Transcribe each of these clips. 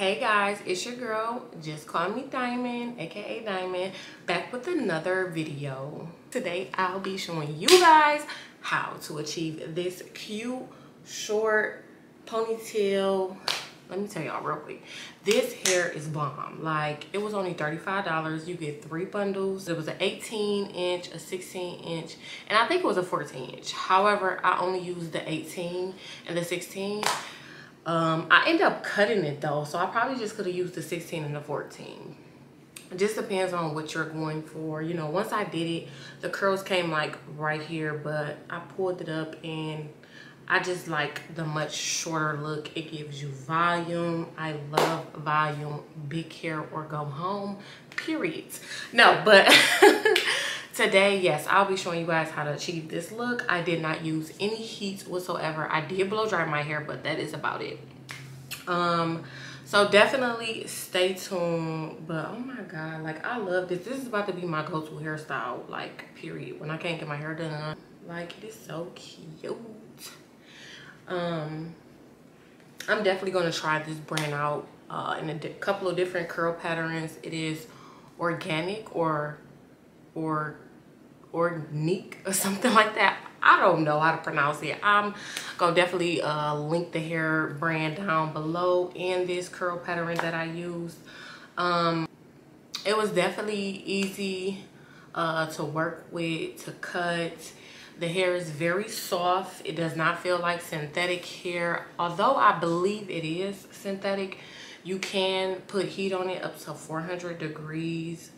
Hey guys, it's your girl, just call me Diamond, aka Diamond, back with another video. Today I'll be showing you guys how to achieve this cute, short ponytail. Let me tell y'all real quick. This hair is bomb. Like, it was only $35. You get three bundles. It was an 18 inch, a 16 inch, and I think it was a 14 inch. However, I only used the 18 and the 16 um, I end up cutting it though, so I probably just could have used the 16 and the 14. It just depends on what you're going for. You know, once I did it, the curls came like right here, but I pulled it up and I just like the much shorter look. It gives you volume. I love volume, big hair or go home, period. No, but today yes i'll be showing you guys how to achieve this look. I did not use any heat whatsoever. I did blow dry my hair but that is about it. Um so definitely stay tuned but oh my god like i love this. This is about to be my go-to hairstyle like period when i can't get my hair done. Like it is so cute. Um i'm definitely going to try this brand out uh in a couple of different curl patterns. It is organic or or Organique or something like that. I don't know how to pronounce it. I'm gonna definitely uh, link the hair brand down below and this curl pattern that I used. Um, it was definitely easy uh, to work with, to cut. The hair is very soft. It does not feel like synthetic hair. Although I believe it is synthetic, you can put heat on it up to 400 degrees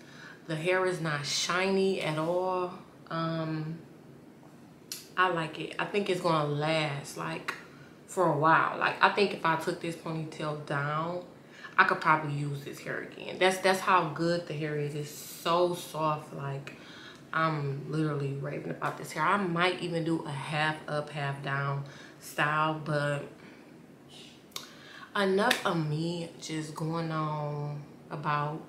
the hair is not shiny at all. Um, I like it. I think it's gonna last like for a while. Like I think if I took this ponytail down, I could probably use this hair again. That's that's how good the hair is. It's so soft. Like I'm literally raving about this hair. I might even do a half up, half down style, but enough of me just going on about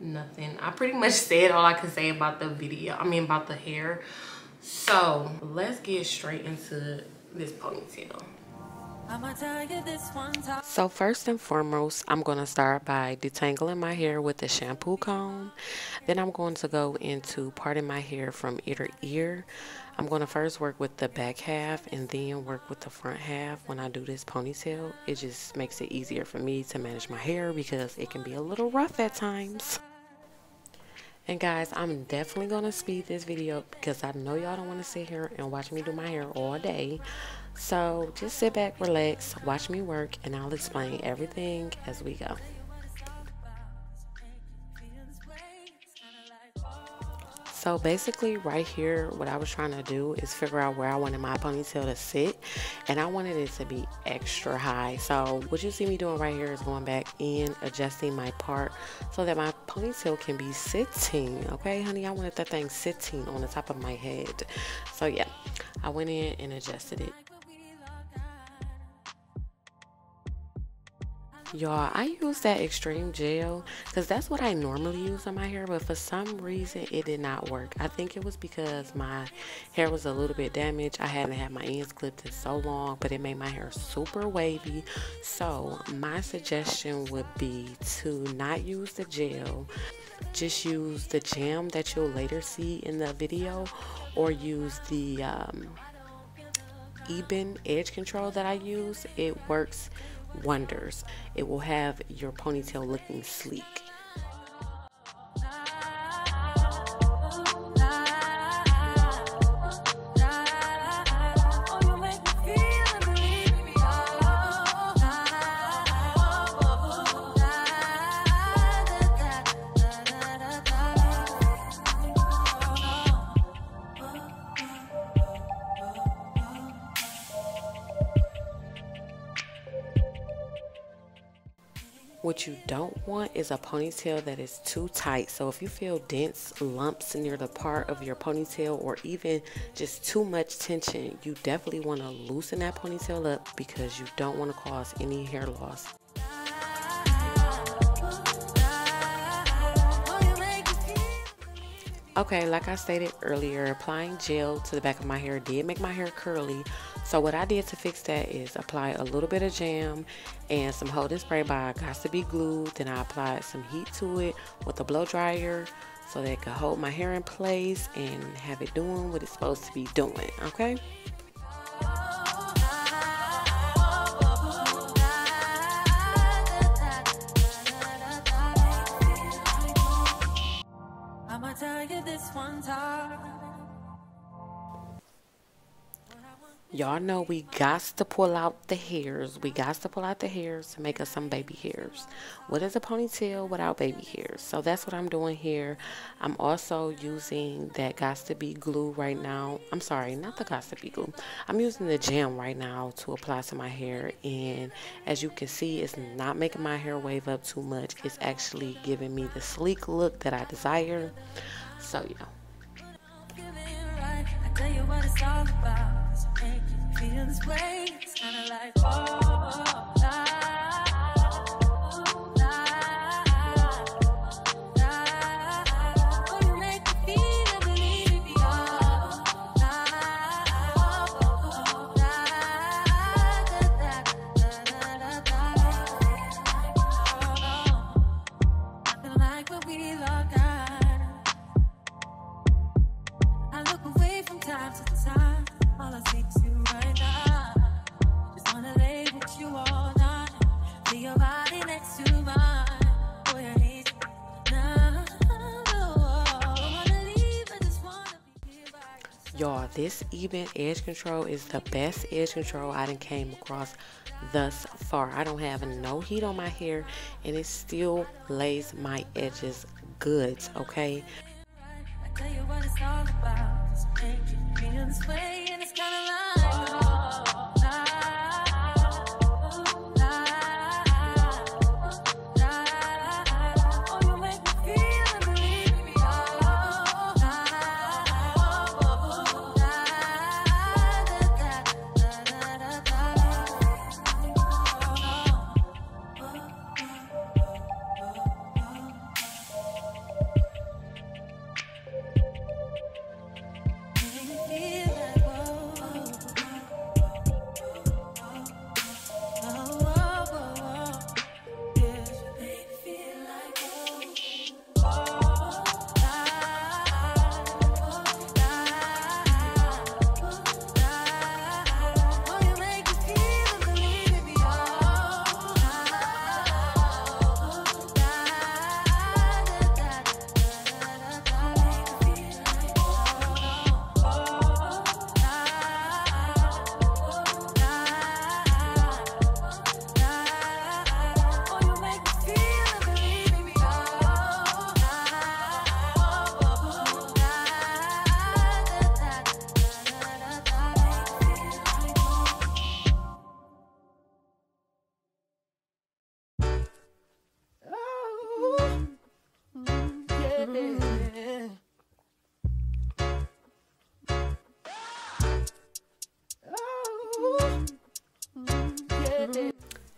nothing i pretty much said all i could say about the video i mean about the hair so let's get straight into this ponytail so first and foremost, I'm going to start by detangling my hair with a shampoo comb. Then I'm going to go into parting my hair from ear to ear. I'm going to first work with the back half and then work with the front half when I do this ponytail. It just makes it easier for me to manage my hair because it can be a little rough at times. And guys, I'm definitely going to speed this video up because I know y'all don't want to sit here and watch me do my hair all day. So just sit back, relax, watch me work, and I'll explain everything as we go. So basically right here, what I was trying to do is figure out where I wanted my ponytail to sit. And I wanted it to be extra high. So what you see me doing right here is going back in, adjusting my part so that my ponytail can be sitting. Okay, honey, I wanted that thing sitting on the top of my head. So yeah, I went in and adjusted it. Y'all, I use that extreme gel because that's what I normally use on my hair, but for some reason it did not work. I think it was because my hair was a little bit damaged. I hadn't had my ends clipped in so long, but it made my hair super wavy. So my suggestion would be to not use the gel. Just use the jam that you'll later see in the video or use the um, Ebin edge control that I use. It works wonders. It will have your ponytail looking sleek. What you don't want is a ponytail that is too tight. So if you feel dense lumps near the part of your ponytail or even just too much tension, you definitely want to loosen that ponytail up because you don't want to cause any hair loss. Okay, like I stated earlier, applying gel to the back of my hair did make my hair curly. So what I did to fix that is apply a little bit of jam and some holding spray by Be Glue. Then I applied some heat to it with a blow dryer so that it could hold my hair in place and have it doing what it's supposed to be doing, okay? Y'all know we got to pull out the hairs. We got to pull out the hairs to make us some baby hairs. What is a ponytail without baby hairs? So that's what I'm doing here. I'm also using that got to be glue right now. I'm sorry, not the got to be glue. I'm using the jam right now to apply to my hair. And as you can see, it's not making my hair wave up too much. It's actually giving me the sleek look that I desire. So yeah It's kinda like, oh. Y'all, this Ebin edge control is the best edge control I done came across thus far. I don't have no heat on my hair and it still lays my edges good, okay?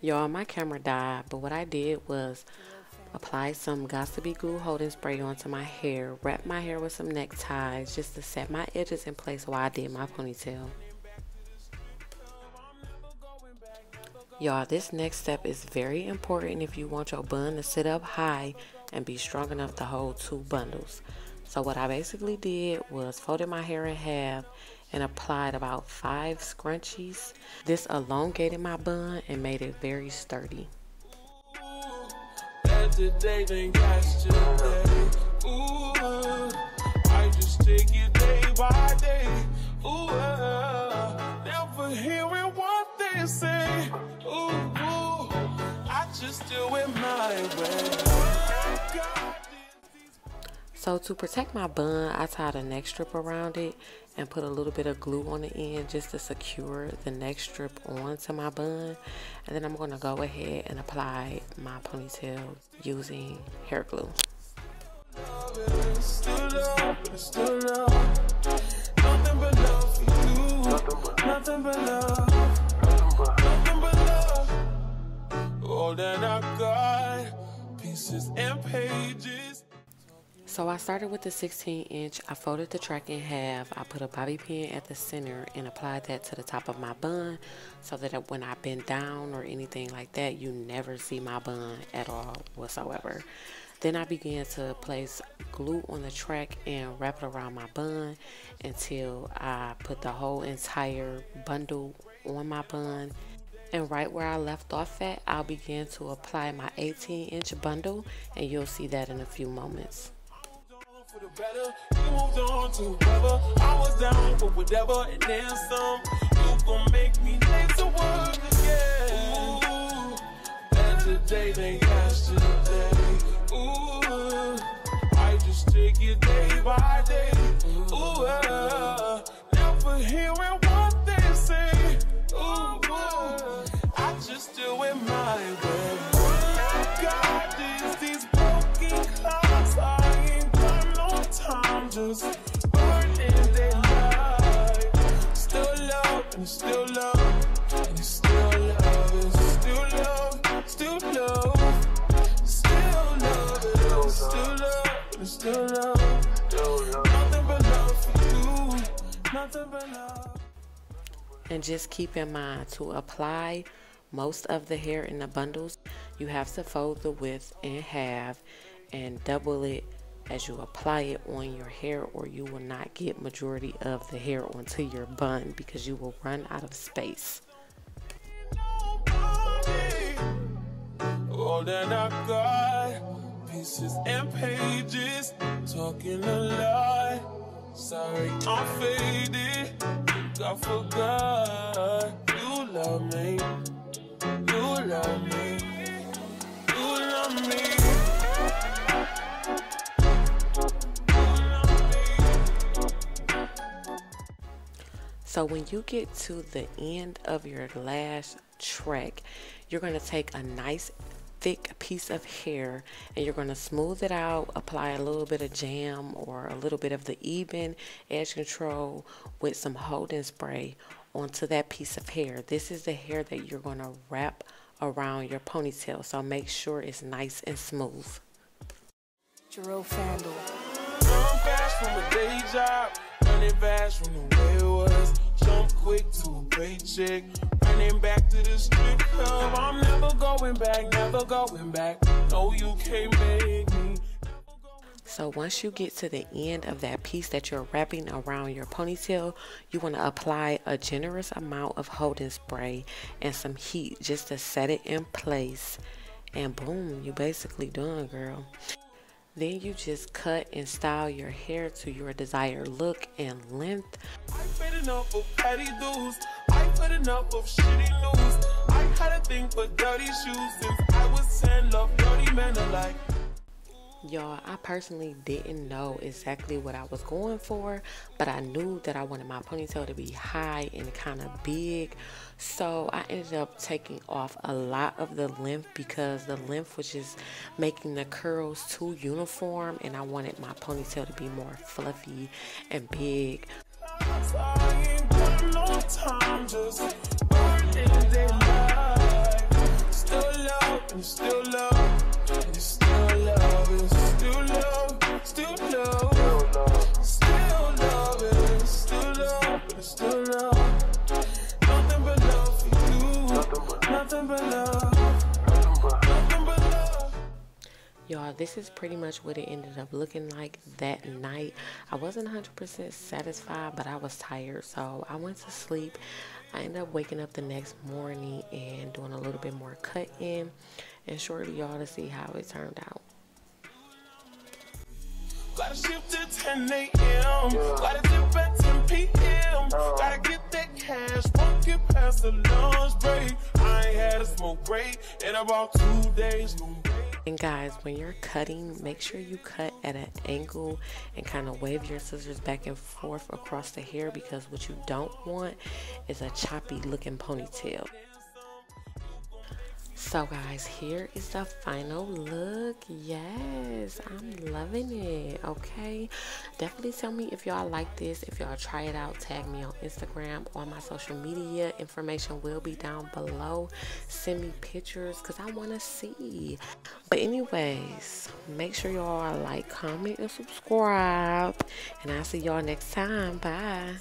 Y'all, my camera died, but what I did was apply some Be Glue holding spray onto my hair, wrap my hair with some neckties just to set my edges in place while I did my ponytail. Y'all, this next step is very important if you want your bun to sit up high and be strong enough to hold two bundles. So what I basically did was folded my hair in half and applied about five scrunchies. This elongated my bun and made it very sturdy. So to protect my bun, I tied a neck strip around it and put a little bit of glue on the end just to secure the neck strip onto my bun. And then I'm going to go ahead and apply my ponytail using hair glue. All that I got, pieces and pages. So I started with the 16 inch. I folded the track in half. I put a bobby pin at the center and applied that to the top of my bun so that when I bend down or anything like that, you never see my bun at all whatsoever. Then I began to place glue on the track and wrap it around my bun until I put the whole entire bundle on my bun and right where I left off at I'll begin to apply my 18 inch bundle and you'll see that in a few moments the better. You moved on to whoever. I was down for whatever, and then some. You gon' make me late to work again. Ooh, and today they asked today. Ooh, I just take it day by day. Ooh, uh, never hearing what they say. Ooh, uh, I just do it my way. Light. Still love and still love and still love still love, still love, still love still love still love. Nothing but love for you, nothing but love. And just keep in mind to apply most of the hair in the bundles, you have to fold the width in half and double it as you apply it on your hair or you will not get majority of the hair onto your bun because you will run out of space. All that I got, pieces and pages, talking a lot. Sorry, I'm faded. I forgot you love me. You love me. You love me. So when you get to the end of your lash track, you're going to take a nice thick piece of hair and you're going to smooth it out apply a little bit of jam or a little bit of the Ebin edge control with some holding spray onto that piece of hair. This is the hair that you're going to wrap around your ponytail so make sure it's nice and smooth. Jerome Fandle. Jump quick to a paycheck. Running back to the strip club. I'm never going back, never going back. No, you can't make me. So once you get to the end of that piece that you're wrapping around your ponytail, you want to apply a generous amount of holding spray and some heat just to set it in place. And boom, you basically done, girl. Then you just cut and style your hair to your desired look and length. I enough of petty dudes. I enough of shitty. I had a thing for dirty shoes since I was 10, love dirty men alike. Y'all, I personally didn't know exactly what I was going for, but I knew that I wanted my ponytail to be high and kind of big. So I ended up taking off a lot of the length because the length was just making the curls too uniform and I wanted my ponytail to be more fluffy and big. Still love, still love Y'all, this is pretty much what it ended up looking like that night. I wasn't 100% satisfied, but I was tired, so I went to sleep. I ended up waking up the next morning and doing a little bit more cutting and shortly y'all to see how it turned out. Gotta shift at 10 a.m. Gotta dip at 10 p.m. break. I ain't had a smoke break in about two days. And guys, when you're cutting, make sure you cut at an angle and kind of wave your scissors back and forth across the hair because what you don't want is a choppy looking ponytail. So guys here is the final look. Yes i'm loving it okay? Definitely tell me if y'all like this. If y'all try it out tag me on instagram. Or my social media information will be down below. Send me pictures because i want to see. But anyways make sure y'all like comment and subscribe. And i'll see y'all next time. Bye